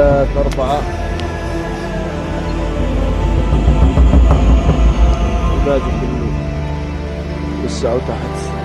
أربعة. الباقي كله لسه تحت.